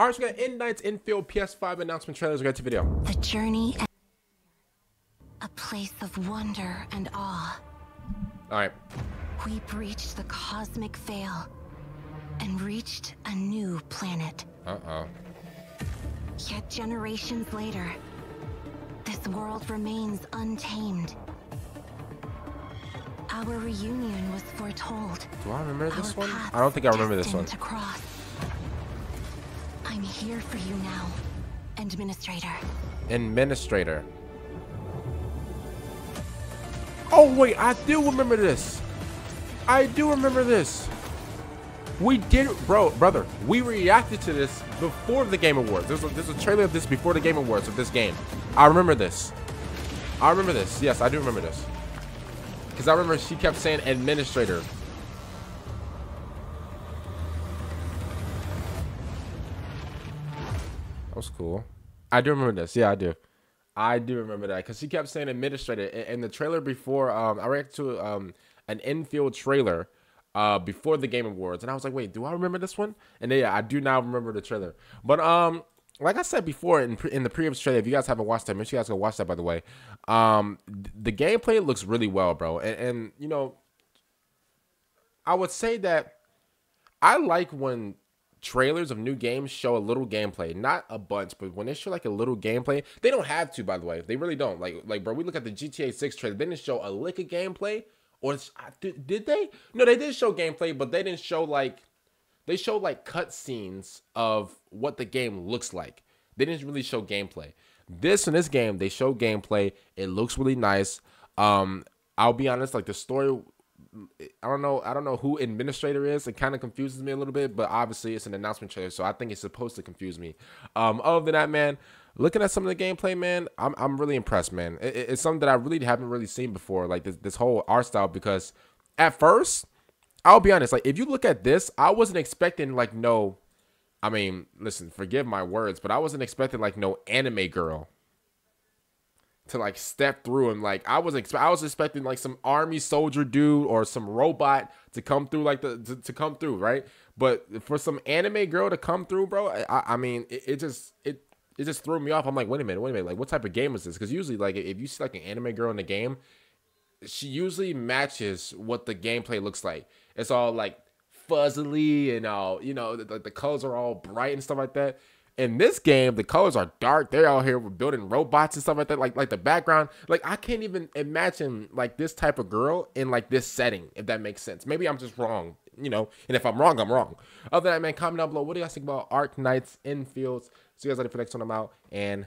All right, so we got N-Nights Endfield PS5 announcement trailers. We got the video. The journey, a place of wonder and awe. All right. We breached the cosmic veil and reached a new planet. Uh-oh. Yet generations later, this world remains untamed. Our reunion was foretold. Do I remember this Our one? I don't think I remember this one. To cross. I'm here for you now, Administrator. Administrator. Oh wait, I do remember this. I do remember this. We did, bro, brother. We reacted to this before the Game Awards. There's a, there's a trailer of this before the Game Awards of this game. I remember this. I remember this. Yes, I do remember this. Because I remember she kept saying administrator. That was cool. I do remember this. Yeah, I do. I do remember that because she kept saying administrator in, the trailer before. Um, I reacted to um an Endfield trailer uh before the Game Awards, and I was like, wait, do I remember this one? And yeah, I do now remember the trailer. But um, like I said before in pre- in the previous trailer, if you guys haven't watched that, make sure you guys go watch that. By the way, um, th- the gameplay looks really well, bro, and, and you know, I would say that I like when trailers of new games show a little gameplay, not a bunch, but when they show like a little gameplay, they don't have to, by the way. They really don't. Like, like, bro, we look at the GTA 6 trailer, they didn't show a lick of gameplay, or did, did they? No, they did show gameplay, but they didn't show like they showed like cutscenes of what the game looks like. They didn't really show gameplay. This in this game, they show gameplay. It looks really nice. Um, I'll be honest, like the story I don't know. I don't know who administrator is. It kind of confuses me a little bit, but obviously it's an announcement trailer, so I think it's supposed to confuse me. Um, other than that, man, looking at some of the gameplay, man, I'm I'm really impressed, man. It, it- it's something that I really haven't really seen before, like this this whole art style. Because at first, I'll be honest, like if you look at this, I wasn't expecting like no. I mean, listen, forgive my words, but I wasn't expecting like no anime girl to like step through him. like I was I was expecting like some army soldier dude or some robot to come through like the to, to come through right? But for some anime girl to come through bro I, I mean it, it just it it just threw me off. I'm like wait a minute wait a minute like what type of game is this? Because usually like if you see like an anime girl in the game she usually matches what the gameplay looks like. It's all like fuzzily and all you know the, the colors are all bright and stuff like that in this game the colors are dark. They're out here building robots and stuff like that like like the background. Like i can't even imagine like this type of girl in like this setting if that makes sense. Maybe i'm just wrong you know? And if i'm wrong i'm wrong. Other than that man comment down below. What do you guys think about Arknights Endfields see you guys later for the next one. I'm out and